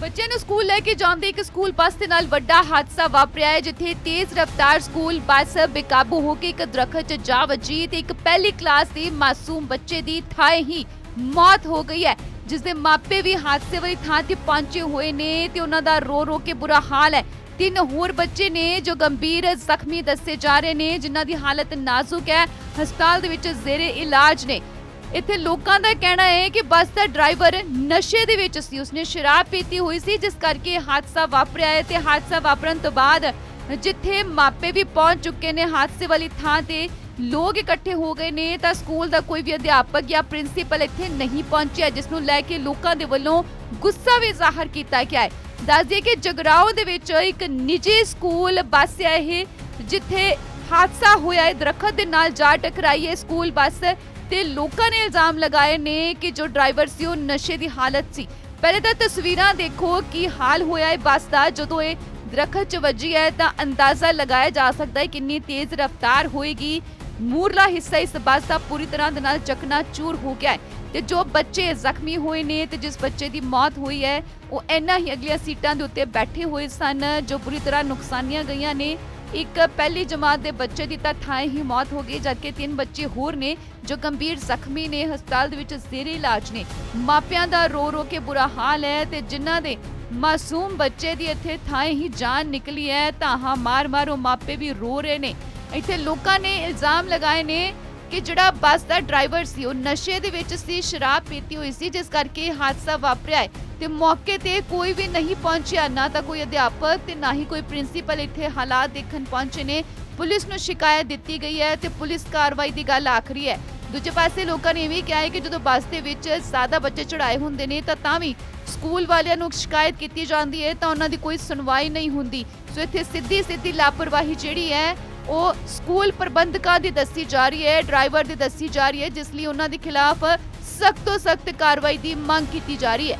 ਬੱਚਿਆਂ ਨੂੰ ਸਕੂਲ ਲੈ ਕੇ ਜਾਂਦੇ ਇੱਕ ਸਕੂਲ ਬੱਸ ਦੇ ਨਾਲ ਵੱਡਾ ਹਾਦਸਾ ਵਾਪਰਿਆ ਹੈ, ਜਿੱਥੇ ਤੇਜ਼ ਰਫ਼ਤਾਰ ਸਕੂਲ ਬੱਸ ਬੇਕਾਬੂ ਹੋ ਕੇ ਇੱਕ ਦਰਖਤ 'ਚ ਜਾ ਵੱਜੀ ਤੇ ਇੱਕ ਪਹਿਲੀ ਕਲਾਸ ਦੇ ਮਾਸੂਮ ਬੱਚੇ ਦੀ ਥਾਂ ਹੀ ਮੌਤ ਹੋ ਗਈ ਹੈ। ਜਿਸ ਦੇ ਮਾਪੇ ਵੀ ਹਾਦਸੇ ਵਾਲੀ ਥਾਂ ਤੇ ਪਹੁੰਚੇ ਹੋਏ ਨੇ ਤੇ ਉਹਨਾਂ ਦਾ ਰੋ ਰੋ ਕੇ ਬੁਰਾ ਹਾਲ ਹੈ ਤਿੰਨ ਹੋਰ ਬੱਚੇ ਨੇ ਜੋ ਗੰਭੀਰ ਜ਼ਖਮੀ ਦੱਸੇ ਜਾ ਰਹੇ ਨੇ ਜਿਨ੍ਹਾਂ ਦੀ ਹਾਲਤ ਨਾਜ਼ੁਕ ਹੈ ਹਸਪਤਾਲ ਦੇ ਵਿੱਚ ਜ਼ੇਰੇ ਇਲਾਜ ਨੇ ਇੱਥੇ ਲੋਕਾਂ ਦਾ ਕਹਿਣਾ ਹੈ ਕਿ ਬੱਸ ਦਾ ਡਰਾਈਵਰ ਨਸ਼ੇ ਦੇ ਵਿੱਚ ਸੀ ਉਸਨੇ ਸ਼ਰਾਬ ਪੀਤੀ ਹੋਈ ਸੀ ਜਿਸ ਕਰਕੇ ਹਾਦਸਾ ਵਾਪਰਿਆ ਹੈ ਤੇ ਹਾਦਸਾ ਵਾਪਰਨ ਤੋਂ ਬਾਅਦ ਜਿੱਥੇ ਮਾਪੇ ਵੀ ਪਹੁੰਚ ਚੁੱਕੇ ਨੇ ਹਾਦਸੇ ਵਾਲੀ ਥਾਂ ਤੇ ਲੋਕ ਇਕੱਠੇ ਹੋ ਗਏ ਨੇ, ਤਾਂ ਸਕੂਲ ਦਾ ਕੋਈ ਵੀ ਅਧਿਆਪਕ ਜਾਂ ਪ੍ਰਿੰਸੀਪਲ ਇੱਥੇ ਨਹੀਂ ਪਹੁੰਚਿਆ, ਜਿਸ ਨੂੰ ਲੈ ਕੇ ਲੋਕਾਂ ਦੇ ਵੱਲੋਂ ਗੁੱਸਾ ਵੀ ਜ਼ਾਹਰ ਕੀਤਾ ਗਿਆ ਹੈ। ਦੱਸ ਦਈਏ ਕਿ ਜਗਰਾਓ ਦੇ ਵਿੱਚ ਇੱਕ ਨਿੱਜੀ ਸਕੂਲ ਬੱਸ ਹੈ ਇਹ, ਜਿੱਥੇ ਹਾਦਸਾ ਹੋਇਆ ਹੈ। ਦਰਖਤ ਦੇ ਨਾਲ ਜਾ ਟਕਰਾਈ ਹੈ ਸਕੂਲ ਬੱਸ ਤੇ ਲੋਕਾਂ ਨੇ ਇਲਜ਼ਾਮ ਲਗਾਏ ਨੇ ਕਿ ਜੋ ਡਰਾਈਵਰ ਸੀ, ਉਹ ਨਸ਼ੇ ਦੀ ਹਾਲਤ ਸੀ। ਪਹਿਲੇ ਤਾਂ ਤਸਵੀਰਾਂ ਦੇਖੋ ਕੀ ਹਾਲ ਹੋਇਆ ਹੈ ਬੱਸ ਦਾ, ਜਦੋਂ ਇਹ ਦਰਖਤ 'ਚ ਵੱਜੀ ਹੈ ਤਾਂ ਅੰਦਾਜ਼ਾ ਲਗਾਇਆ ਜਾ ਸਕਦਾ ਹੈ ਕਿੰਨੀ ਤੇਜ਼ ਰਫ਼ਤਾਰ ਹੋਏਗੀ। ਮੂਰਲਾ ਹਿੱਸਾ ਇਸ ਬੱਸ ਦਾ ਪੂਰੀ ਤਰ੍ਹਾਂ ਦੇ ਨਾਲ ਚਕਨਾ ਚੂਰ ਹੋ ਗਿਆ ਹੈ ਤੇ ਜੋ ਬੱਚੇ ਜ਼ਖਮੀ ਹੋਏ ਨੇ ਤੇ ਜਿਸ ਬੱਚੇ ਦੀ ਮੌਤ ਹੋਈ ਹੈ, ਉਹ ਇੰਨਾ ਹੀ ਅਗਲੀਆਂ ਸੀਟਾਂ ਦੇ ਉੱਤੇ ਬੈਠੇ ਹੋਏ ਸਨ, ਜੋ ਬੁਰੀ ਤਰ੍ਹਾਂ ਨੁਕਸਾਨੀਆਂ ਗਈਆਂ ਨੇ। ਇੱਕ ਪਹਿਲੀ ਜਮਾਤ ਦੇ ਬੱਚੇ ਦੀ ਤਾਂ ਥਾਂ ਹੀ ਮੌਤ ਹੋ ਗਈ, ਜਦਕਿ ਤਿੰਨ ਬੱਚੇ ਹੋਰ ਨੇ ਜੋ ਗੰਭੀਰ ਜ਼ਖਮੀ ਨੇ, ਹਸਪਤਾਲ ਦੇ ਵਿੱਚ ਜ਼ੇਰੇ ਇਲਾਜ ਨੇ। ਮਾਪਿਆਂ ਦਾ ਰੋ ਰੋ ਕੇ ਬੁਰਾ ਹਾਲ ਹੈ ਤੇ ਜਿਨ੍ਹਾਂ ਦੇ ਮਾਸੂਮ ਬੱਚੇ ਦੀ ਇੱਥੇ ਥਾਂ ਹੀ ਜਾਨ ਨਿਕਲੀ ਹੈ ਤਾਂ ਹਾਂ ਮਾਰ-ਮਾਰ ਉਹ ਮਾਪੇ ਵੀ ਰੋ ਰਹੇ ਨੇ। ਇੱਥੇ ਲੋਕਾਂ ਨੇ ਇਲਜ਼ਾਮ ਲਗਾਏ ਨੇ ਕਿ ਜਿਹੜਾ ਬੱਸ ਦਾ ਡਰਾਈਵਰ ਸੀ, ਉਹ ਨਸ਼ੇ ਦੇ ਵਿੱਚ ਸੀ, ਸ਼ਰਾਬ ਪੀਤੀ ਹੋਈ ਸੀ, ਜਿਸ ਕਰਕੇ ਹਾਦਸਾ ਵਾਪਰਿਆ ਹੈ ਤੇ ਮੌਕੇ ਤੇ ਕੋਈ ਵੀ ਨਹੀਂ ਪਹੁੰਚਿਆ, ਨਾ ਤਾਂ ਕੋਈ ਅਧਿਆਪਕ ਤੇ ਨਾ ਹੀ ਕੋਈ ਪ੍ਰਿੰਸੀਪਲ ਇੱਥੇ ਹਾਲਾਤ ਦੇਖਣ ਪਹੁੰਚੇ ਨੇ। ਪੁਲਿਸ ਨੂੰ ਸ਼ਿਕਾਇਤ ਦਿੱਤੀ ਗਈ ਹੈ ਤੇ ਪੁਲਿਸ ਕਾਰਵਾਈ ਦੀ ਗੱਲ ਆਖਰੀ ਹੈ। ਦੂਜੇ ਪਾਸੇ ਲੋਕਾਂ ਨੇ ਇਹ ਵੀ ਕਿਹਾ ਹੈ ਕਿ ਜਦੋਂ ਬੱਸ ਦੇ ਵਿੱਚ ਜ਼ਿਆਦਾ ਬੱਚੇ ਚੜਾਏ ਹੁੰਦੇ ਨੇ ਤਾਂ ਤਾਂ ਵੀ ਸਕੂਲ ਵਾਲਿਆਂ ਨੂੰ ਸ਼ਿਕਾਇਤ ਕੀਤੀ ਜਾਂਦੀ ਹੈ ਤਾਂ ਉਹਨਾਂ ਦੀ ਕੋਈ ਸੁਣਵਾਈ ਨਹੀਂ ਹੁੰਦੀ। ਸੋ ਇੱਥੇ ਸਿੱਧੀ ਸਿੱਧੀ ਲਾਪਰਵਾਹੀ ਜਿਹੜੀ ਹੈ, ਉਹ ਸਕੂਲ ਪ੍ਰਬੰਧਕਾਂ ਦੀ ਦੱਸੀ ਜਾ ਰਹੀ ਹੈ, ਡਰਾਈਵਰ ਦੀ ਦੱਸੀ ਜਾ ਰਹੀ ਹੈ, ਜਿਸ ਲਈ ਉਹਨਾਂ ਦੇ ਖਿਲਾਫ ਸਖਤ ਤੋਂ ਸਖਤ ਕਾਰਵਾਈ ਦੀ ਮੰਗ ਕੀਤੀ ਜਾ ਰਹੀ ਹੈ।